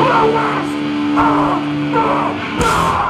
Who will last? Oh! oh, oh!